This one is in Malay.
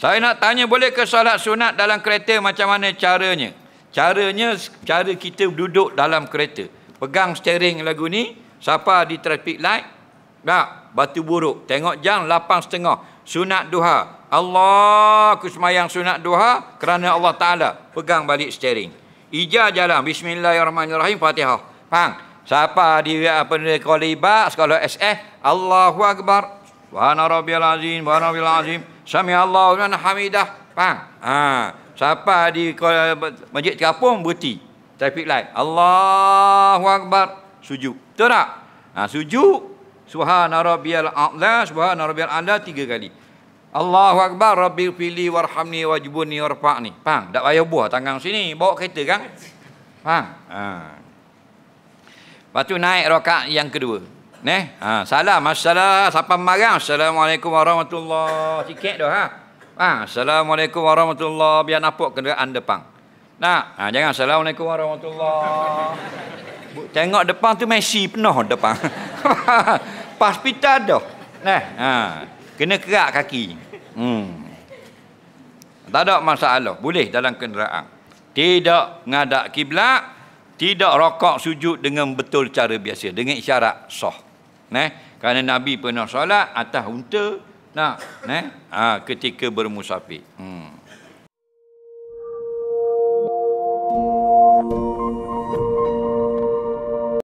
Saya nak tanya boleh ke solat sunat dalam kereta macam mana caranya? Caranya cara kita duduk dalam kereta. Pegang steering lagu ni, siapa di traffic light? Tak, batu buruk. Tengok jam 8.30. Sunat duha. Allah aku semayang sunat duha kerana Allah Ta'ala. Pegang balik steering. Ija jalan. Bismillahirrahmanirrahim. Fatihah. Faham? Siapa di apa ni sekolah ibak, sekolah SS. Allahu Akbar. Subhana rabbiyal azim, subhana rabbiyal azim. Sami Allahu liman hamidah. Faham? Ha. Siapa di masjid kampung berhenti. Traffic light. Allahu Akbar. Sujud. Betul tak? Ha, sujud. Subhana rabbiyal a'la, subhana rabbiyal a'la tiga kali. Allahu Akbar, Rabbi fili warhamni wajibuni warfa'ni. Faham? Tak payah buah tangan sini. Bawa kereta kan? Faham? Ha. Lepas tu naik rakaat yang kedua. Neh, ha, salam, assalam, siapa marah? Assalamualaikum warahmatullahi Sikit dah ha. ha. Assalamualaikum warahmatullahi Biar nampak kenderaan depan. Nak, ha, jangan Assalamualaikum warahmatullahi Tengok depan tu Messi penuh depan. Pas pita dah. Nah, ha. Kena kerak kaki. Hmm. Tak ada masalah. Boleh dalam kenderaan. Tidak ngadak kiblat, tidak rokok sujud dengan betul cara biasa dengan isyarat sah. Nah, kerana Nabi pernah solat atas unta nah, nah, ha, ketika bermusafir. Hmm.